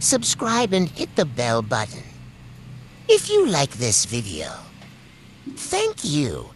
subscribe and hit the bell button. If you like this video, thank you